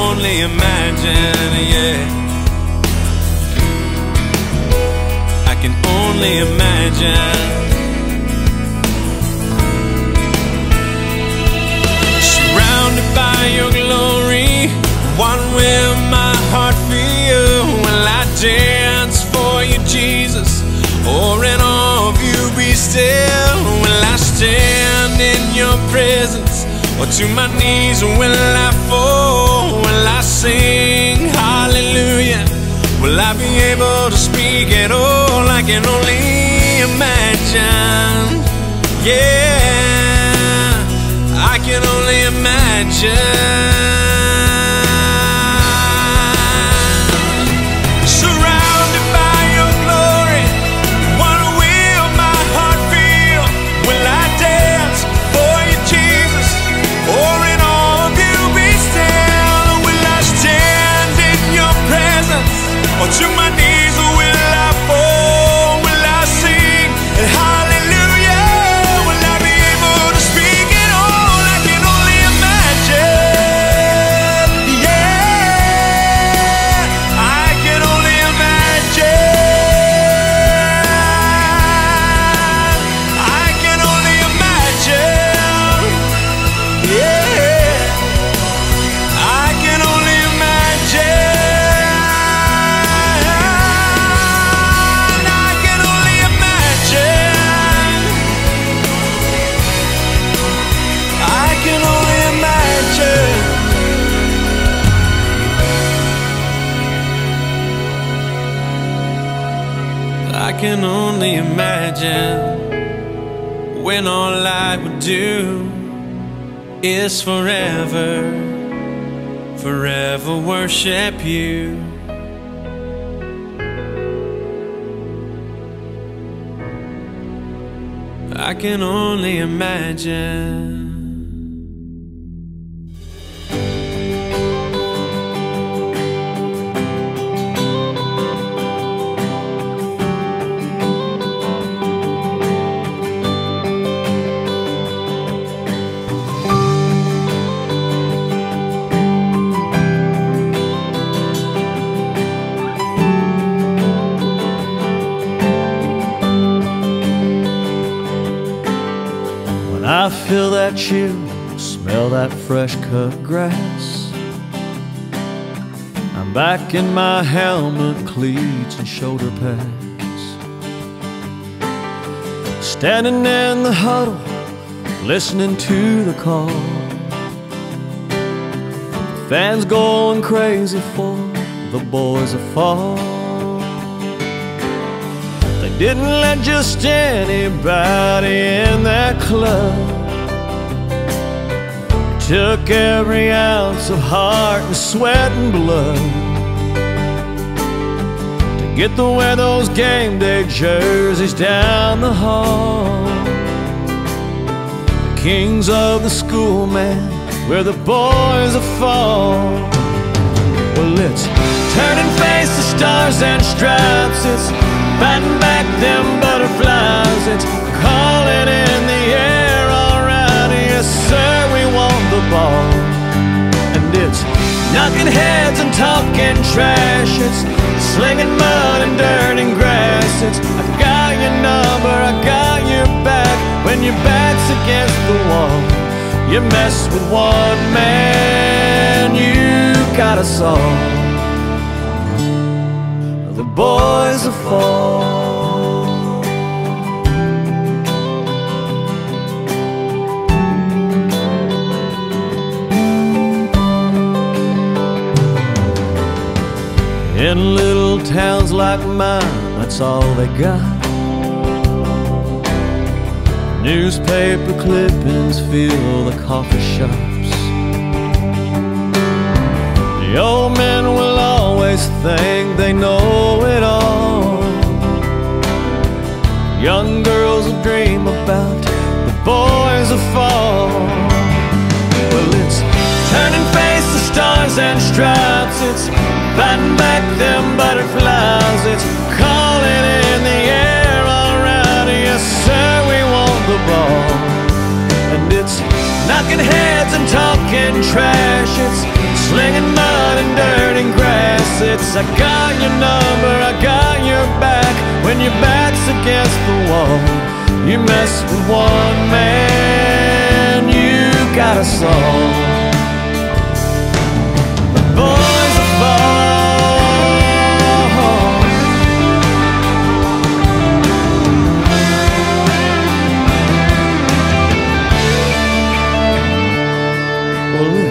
Only imagine, yeah. I can only imagine. Surrounded by your glory, what will my heart feel? Will I dance for you, Jesus? Or in awe of you be still? Will I stand in your presence? Or to my knees will I fall? I sing hallelujah? Will I be able to speak at all? I can only imagine. Yeah, I can only imagine. Is forever, forever worship you. I can only imagine. I feel that chill, smell that fresh cut grass. I'm back in my helmet, cleats, and shoulder pads. Standing in the huddle, listening to the call. Fans going crazy for the boys of fall. Didn't let just anybody in that club. Took every ounce of heart and sweat and blood to get to wear those game day jerseys down the hall. The kings of the school, man, where the boys are fall. Well, it's turning face to stars and stripes. It's fighting back them butterflies. It's calling in the air, alright. Yes, sir, we want the ball. And it's knocking heads and talking trash. It's slinging mud and dirt and grass. It's I got your number, I got your back. When your back's against the wall, you mess with one man, you got us all. Boys are fall. In little towns like mine, that's all they got. Newspaper clippings fill the coffee shops. The old men will always think they know it all. Young girls will dream about the boys of fall. Well, it's turning face to stars and stripes. It's fighting back them butterflies. It's calling in the air, alright. Yes, sir, we want the ball. And it's knocking heads and talking trash. It's slinging mud and dirt and grass. It's I got your number, I got your back. When your back's against the wall, you mess with one man, you got a all.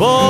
The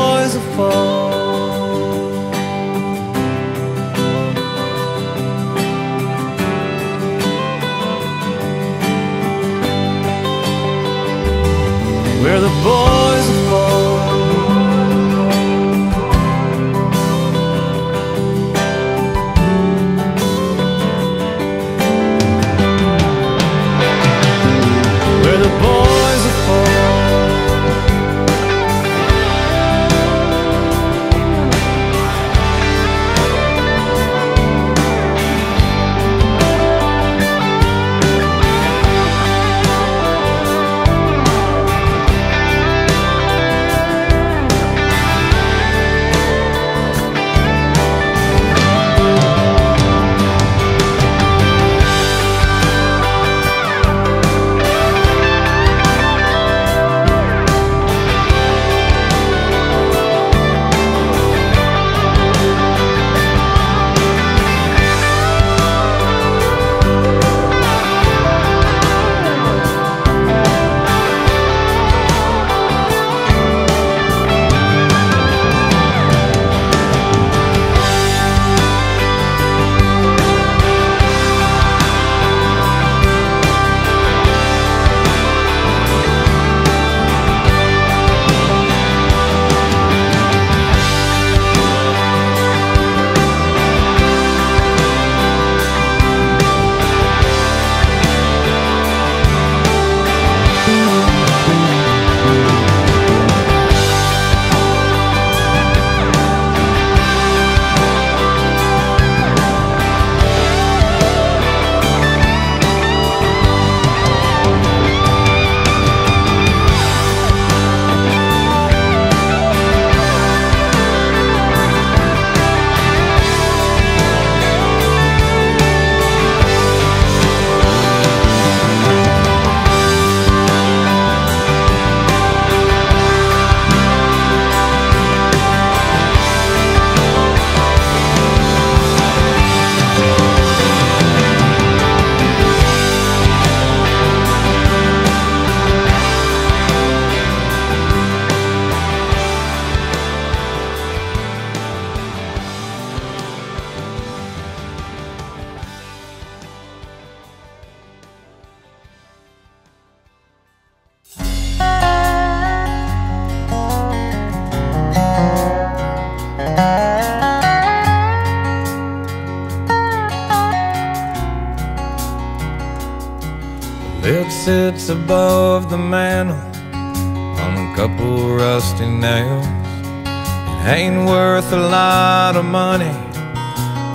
It sits above the mantle on a couple rusty nails. It ain't worth a lot of money,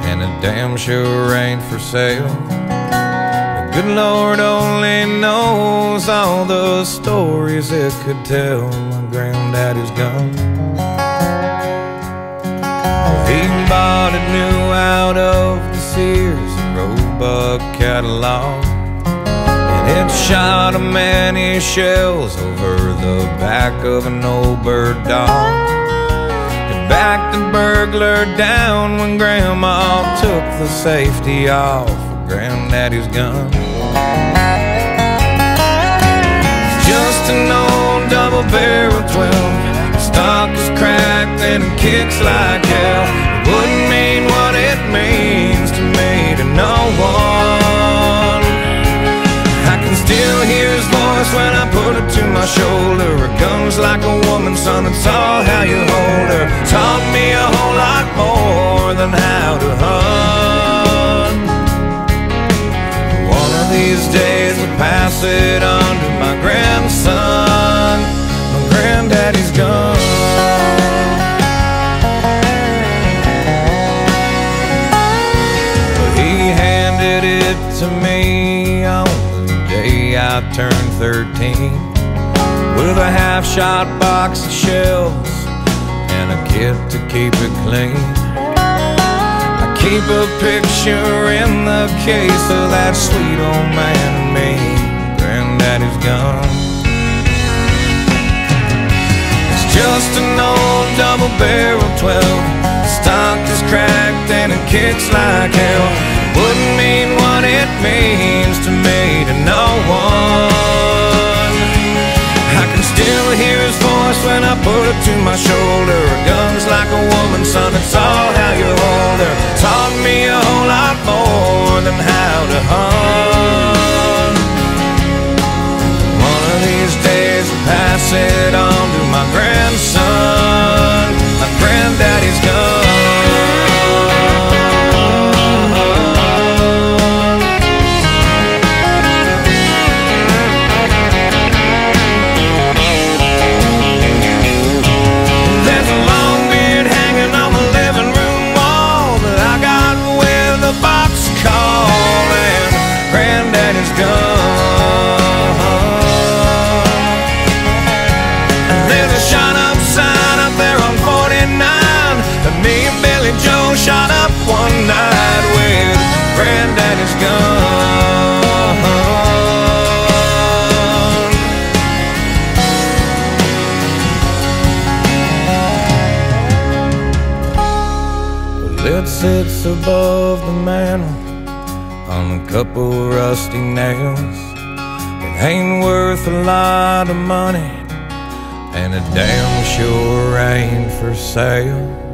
and it damn sure ain't for sale. The good Lord only knows all the stories it could tell. My granddaddy's gone. He bought it new out of the Sears Roebuck catalog. Shot a many shells over the back of an old bird dog. It backed the burglar down when Grandma took the safety off of Granddaddy's gun. Just an old double barrel 12. Stock is cracked and it kicks like hell. It wouldn't mean what it means to me to no one. His voice when I put it to my shoulder. Her gun's like a woman, son, it's all how you hold her. Taught me a whole lot more than how to hunt. One of these days I'll pass it on to my grandson. My granddaddy's gone. I turned 13 with a half shot box of shells and a kit to keep it clean. I keep a picture in the case of that sweet old man and me. Granddaddy's gone. It's just an old double barrel 12. The stock is cracked and it kicks like hell. Wouldn't mean what it means to me to no one. I can still hear his voice when I put it to my shoulder. A gun's like a woman, son, it's all how you hold her. Taught me a whole lot sits above the mantle on a couple rusty nails. It ain't worth a lot of money, and it damn sure ain't for sale.